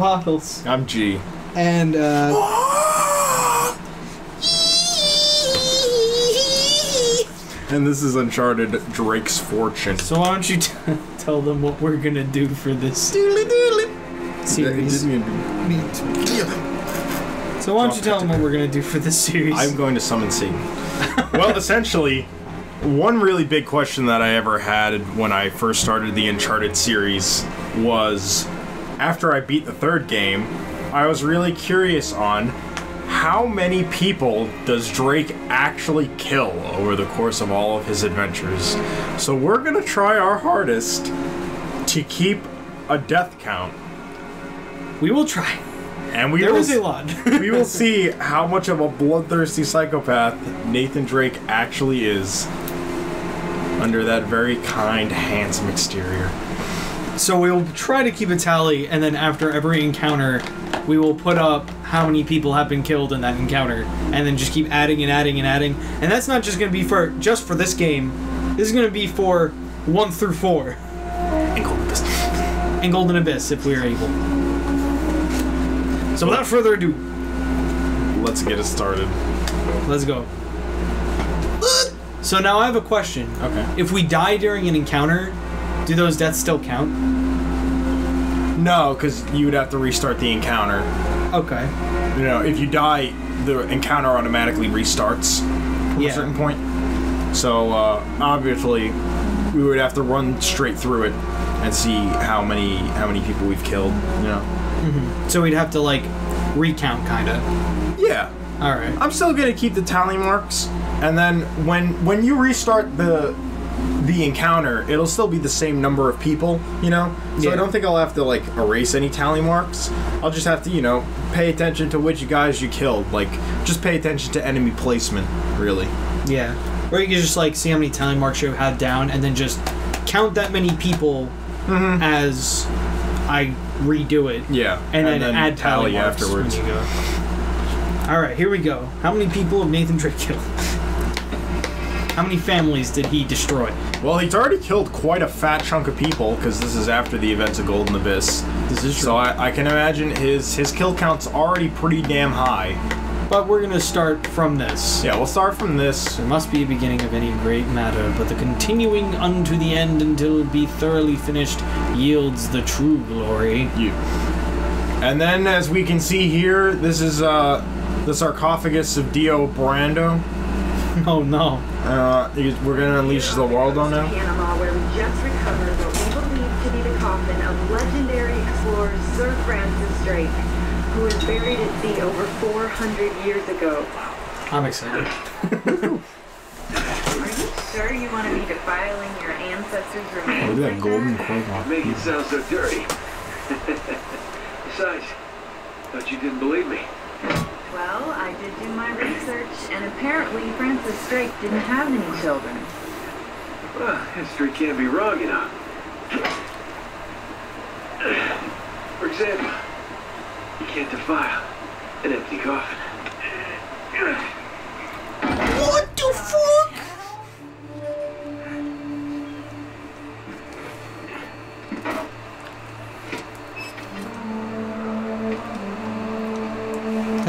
I'm I'm G. And, uh. And this is Uncharted Drake's Fortune. So why don't you t- tell them what we're gonna do for this doodly doodly series? So why don't you tell them what we're gonna do for this series? I'm going to summon Satan. well, essentially, one really big question that I ever had when I first started the Uncharted series was after I beat the third game, I was really curious on how many people does Drake actually kill over the course of all of his adventures. So we're going to try our hardest to keep a death count. we will try. And we There will is a lot. we will see how much of a bloodthirsty psychopath Nathan Drake actually is under that very kind, handsome exterior. So we will try to keep a tally, and then after every encounter, we will put up how many people have been killed in that encounter, and then just keep adding and adding and adding. And that's not just going to be for just for this game. This is going to be for one through four, And Golden Pistol. and Golden Abyss if we are able. So without further ado, Let's get it started. let's go. So now I have a question. Okay. If we die during an encounter, do those deaths still count? No, because you would have to restart the encounter. Okay. You know, if you die, the encounter automatically restarts from Yeah. a certain point. So uh, obviously, we would have to run straight through it and see how many how many people we've killed. You know. Mhm. So we'd have to like recount, kind of. Yeah. All right. I'm still gonna keep the tally marks, and then when when you restart the the encounter, it'll still be the same number of people, you know. So Yeah. I don't think I'll have to like erase any tally marks. I'll just have to, you know, pay attention to which guys you killed. Like, just pay attention to enemy placement, really. Yeah. Or you can just like see how many tally marks you have down and then just count that many people mm-hmm. as I redo it. Yeah, And, then, add tally, marks afterwards. Go. Alright, here we go. How many people have Nathan Drake killed? How many families did he destroy? Well, he's already killed quite a fat chunk of people because this is after the events of Golden Abyss. This is So I, I can imagine his his kill count's already pretty damn high. But we're gonna start from this. Yeah, we'll start from this. There must be a beginning of any great matter, but the continuing unto the end until it be thoroughly finished yields the true glory. You. And then, as we can see here, this is uh, the sarcophagus of Dio Brando. Oh no. Uh, we're gonna unleash the world on him. Panama, where we just recovered what we believe to be the coffin of legendary explorer Sir Francis Drake, who was buried at sea over 400 years ago. I'm excited. Are you sure you want to be defiling your ancestors' remains? Look at that like golden that? quiver. Make it sound so dirty. Besides, thought you didn't believe me. Well, I did do my research, and apparently Francis Drake didn't have any children. Well, history can't be wrong, you know. For example, you can't defile an empty coffin.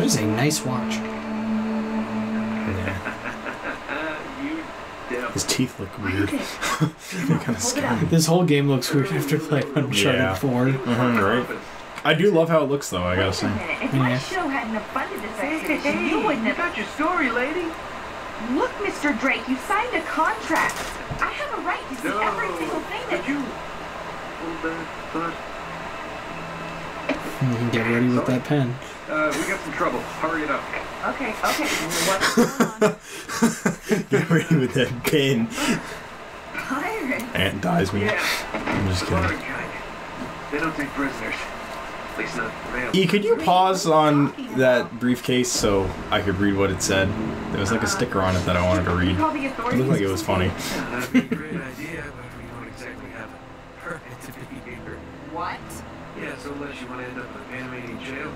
Is a nice watch. You. His teeth look weird. They're kind of scary. This whole game looks weird after playing Uncharted Yeah. 4. Mhm, right. I do love how it looks, though. I gotta say. If my show hadn't have funded this Hey, you wouldn't you have. got your story, lady. Look, Mr. Drake, you signed a contract. I have a right to see No. every single thing that Could you hold that thought? You can get ready with that pen. Uh, we got some trouble. Hurry it up. Okay, okay. What's going on? Get ready with that pin. Pirate. Aunt dies me. Yeah. I'm just kidding. They don't take prisoners. At least not male. E, could you pause on that briefcase so I could read what it said? There was like a sticker on it that I wanted to read. It looked like it was funny. That'd be a great idea, but we don't exactly have a permit to be here. What? Yeah, so unless you want to end up in a Panamanian jail,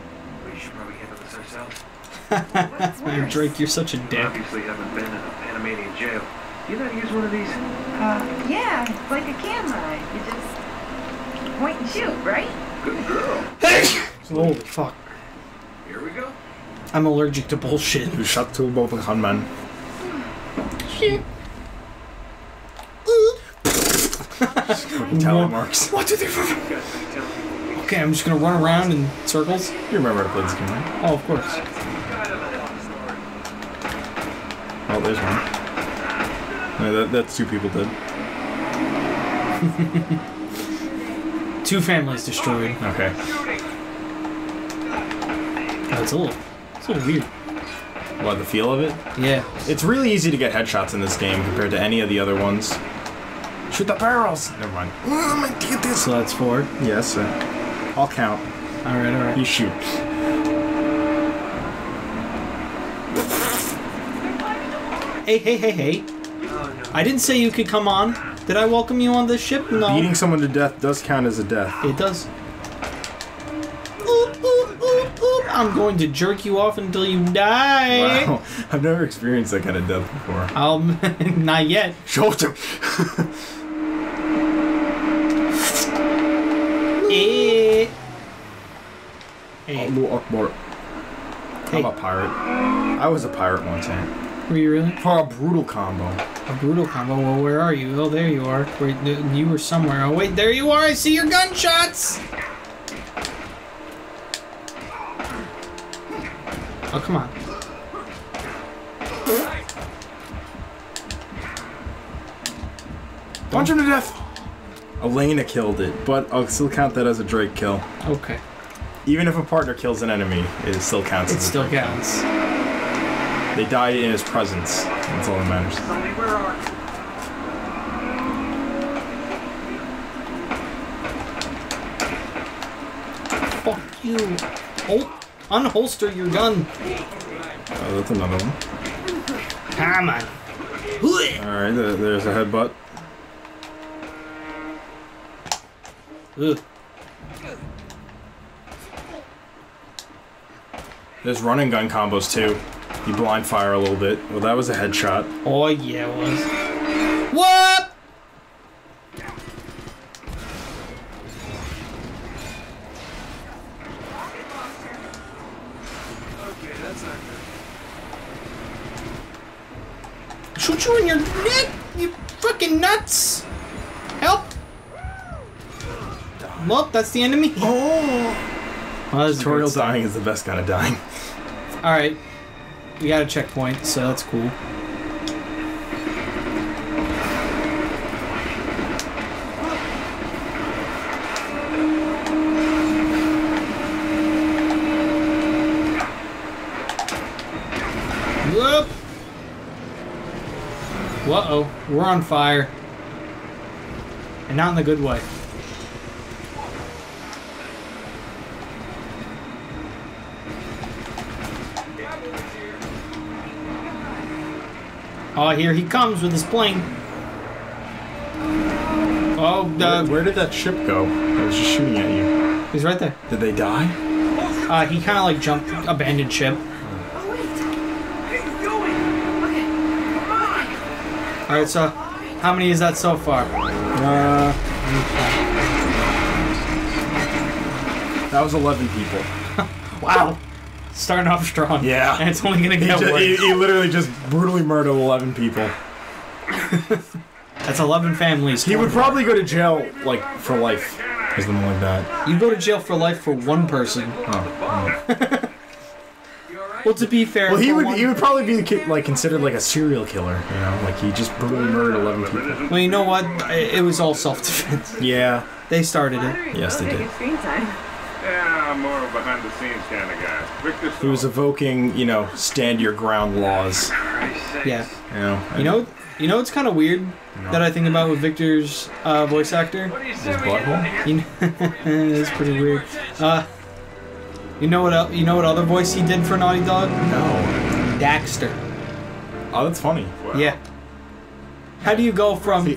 we should probably handle this ourselves. What's Man. Drake, you're such a You dick. obviously haven't been in a Panamanian jail. You know how to use one of these? Uh, yeah, it's like a camera. You just point and shoot, right? Good girl. Holy fuck. Here we go. I'm allergic to bullshit. Du shut to both gunmen. Fucking telemarks. One, two, three, four, five. Got some telling people. Okay, I'm just gonna run around in circles. You remember how to play this game, right? Oh, of course. Oh, there's one. Yeah, that, that's two people dead. Two families destroyed. Okay. Oh, it's a little, it's a little weird. What, the feel of it? Yeah. It's really easy to get headshots in this game compared to any of the other ones. Shoot the barrels! Never mind. Oh, my get this. So that's four. Yes, sir. I'll count. Alright, alright. You right. shoot. Hey, hey, hey, hey. I didn't say you could come on. Did I welcome you on this ship? No. Beating someone to death does count as a death. It does. Oop, oop, oop, oop. I'm going to jerk you off until you die. Wow. I've never experienced that kind of death before. Um, not yet. Him! Eh. Hey, Allahu Akbar. Hey. I'm a pirate. I was a pirate once, eh? Were you really? For a brutal combo. A brutal combo. Well, where are you? Oh, there you are. Wait, you were somewhere. Oh, wait, there you are. I see your gunshots. Oh, come on. Punch him to death! Elena killed it, but I'll still count that as a Drake kill. Okay. Even if a partner kills an enemy, it still counts It as a still counts. kill. They died in his presence. That's all that matters. Sonny, where are you? Fuck you. Oh, unholster your gun. Oh, that's another one. Ah, Come on. Alright, there's a headbutt. Ugh. There's running gun combos too. You blind fire a little bit. Well, that was a headshot. Oh, yeah, it was. What? Shoot you in your neck, you fucking nuts! Help! Well, that's the enemy. Oh! Well, that's a Tutorial great dying is the best kind of dying. Alright. We got a checkpoint, so that's cool. Whoop! Whoa, we're on fire. And not in the good way. Oh, here he comes with his plane. Oh, Where, uh, where did that ship go? I was just shooting at you. he's right there. Did they die? Uh, he kind of like jumped, abandoned ship. Oh, wait. Where are you going? Okay, come on. All right, so how many is that so far? Uh, that was 11 people. Wow, starting off strong. Yeah. and it's only gonna He, get ju- worse. he- he literally just brutally murdered 11 people. That's 11 families. He would probably go to jail, like, for life. Or something like that. You go to jail for life for one person. Oh. Well, to be fair, Well, he would one- he would probably be like considered like a serial killer, you know, like he just brutally murdered 11 people. Well, you know what? It it was all self-defense. Yeah. They started it. Yes, they Really did. Good Screen time. Yeah, I'm more of a behind the scenes kind of guy. Victor He was evoking, you know, stand your ground laws. Yeah. You know. You know, you know, it's kind of weird that I think about with Victor's uh, voice actor. his butthole. You know, it's pretty weird. Uh, you know what? el- You know what other voice he did for Naughty Dog? No. Daxter. Oh, that's funny. Yeah. How do you go from hey,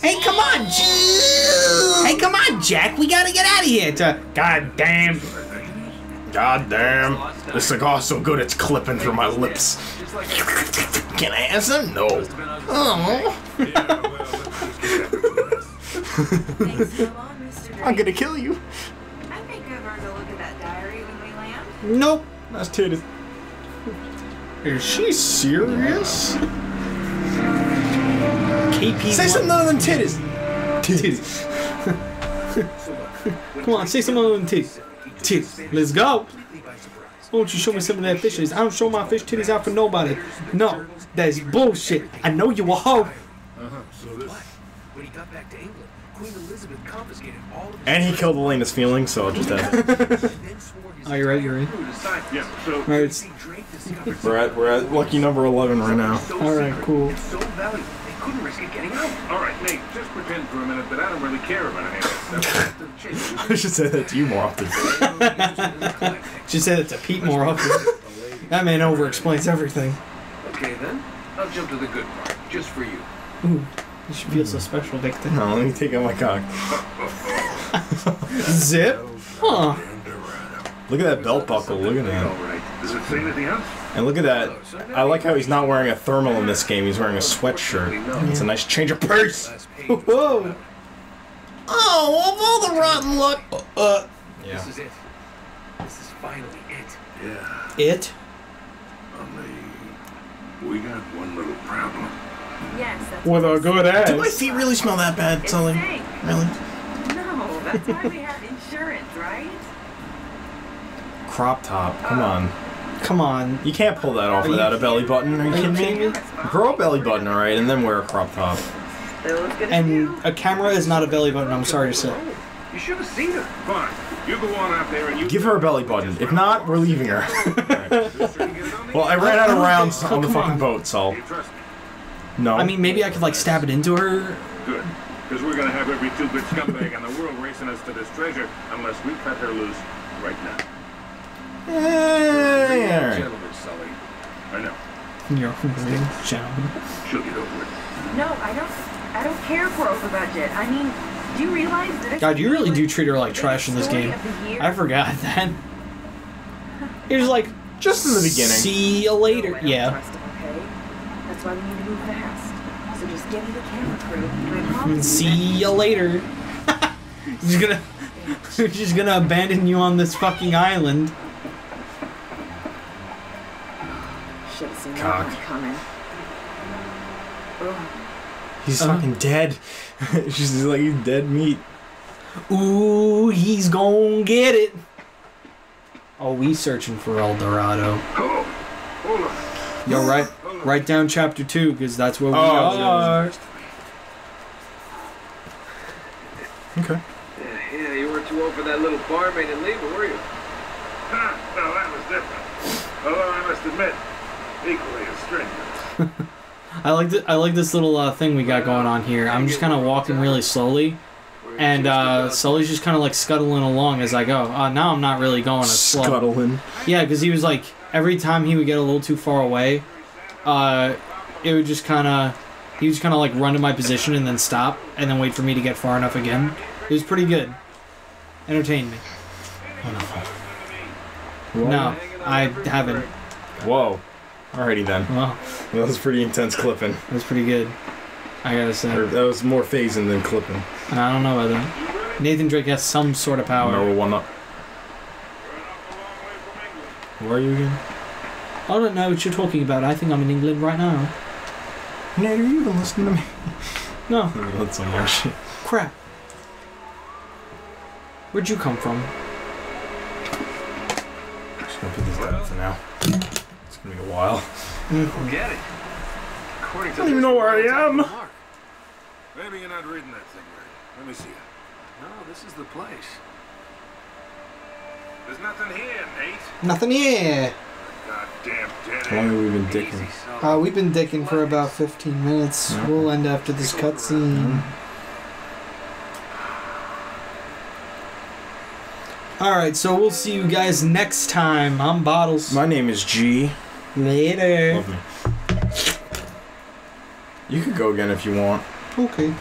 hey, come on, J- hey, come on, Jack, we gotta get out of here to God damn. God damn. The cigar's so good it's clipping through my lips. Can I have some? No. Oh. I'm gonna kill you. Nope. That's titties. Is she serious? KP. Say something other than titties. Titties. Come on, say something other than titties. Titties. Let's go. Why don't you show me some of that fish titties? I don't show my fish titties out for nobody. No, that's bullshit. I know you a hoe. When he got back to England, Queen Elizabeth confiscated all of And he killed Elena's feelings, so I'll just end it. then swore his Oh, you're right, you're right. Yeah, so Alright, it's- Drake discovered We're at we're at lucky number eleven right now. Alright, cool. And so valuable they couldn't risk it getting out. all right, Nate, just pretend for a minute that I don't really care about any of that stuff. After the chase, I should say that to you more often. She said that to Pete more often. That man over explains everything. Okay then, I'll jump to the good part, just for you. Ooh, you should feel so special, Victor. No, let me take out my cock. Zip? Huh. Look at that belt buckle. Look at that. All right. Does it say anything else? And look at that. I like how he's not wearing a thermal in this game. He's wearing a sweatshirt. It's a nice change of pace. Whoa. Oh, of all the rotten luck. Uh, yeah. This is it. This is finally it. Yeah, It? only we got one little problem. Yes, With a good ass. Do my feet really smell that bad, Sully? Really? No, that's why we have insurance, right? Crop top. Come on. Come on. You can't pull that off Are you without a belly button. Are you kidding kidding me? me? Grow a belly button, alright, and then wear a crop top. Still as good as And a camera is not a belly button, I'm sorry to say. Oh, you should have seen her. Fine. You go on out there and you Give her a belly button. If not, we're leaving her. well, well, I ran out of oh, rounds Oh, on the fucking on. boat, so trust me. no. I mean, maybe I could, like, stab it into her. Good. Because we're going to have every two-bit scumbag in the world racing us to this treasure unless we cut her loose right now. Eh, alright. Gentlemen, Sully. I know. You're a gentleman. She'll get over it. No, I don't. I don't care for over budget. I mean, do you realize that? God, you really do treat her like trash in this game. I forgot that. He was like, Just in the beginning. see you later. Yeah. Him, okay? That's why we need to move fast. So just get me the camera crew, and I promise See you you later. She's gonna, she's gonna abandon you on this fucking island. Cock. that one coming. Ugh. He's Uh-huh. fucking dead. She's like, he's dead meat. Ooh, he's gonna get it. Oh, we searching for El Dorado. Hello. Hold on. Yo, write write down chapter two, because that's where we Oh, are. Okay. Yeah, yeah, you weren't too old for that little barmaid in Lima, were you? No, that was different. Although I must admit, equally as strenuous. I like th- I like this little uh, thing we got going on here. I'm just kind of walking really slowly, and uh, Sully's just kind of like scuttling along as I go. Uh, now I'm not really going as slow. Scuttling. Yeah, because he was like every time he would get a little too far away, uh, it would just kind of he was kind of like run to my position and then stop and then wait for me to get far enough again. It was pretty good. Entertained me. No, I haven't. Whoa. Alrighty then. Well, That was pretty intense clipping. That was pretty good. I gotta say. Or, that was more phasing than clipping. I don't know about that. Nathan Drake has some sort of power. Remember one up. Where are you again? I don't know what you're talking about. I think I'm in England right now. Nate, are you even listening to me? No, That's some more shit. crap. Where'd you come from? Just gonna put this down for now. It's gonna be a while. Get it. According to don't even know where we're I am. top mark. Maybe you're not reading that thing right. Let me see it. No, this is the place. There's nothing here, Nate. Nothing here. Goddamn dead How long have we been dicking? Easy, Uh, we've been dicking for about 15 minutes. We'll end after this cutscene. Alright, so we'll see you guys next time. I'm Bottles. My name is G. Later. Love me. You could go again if you want. Okay.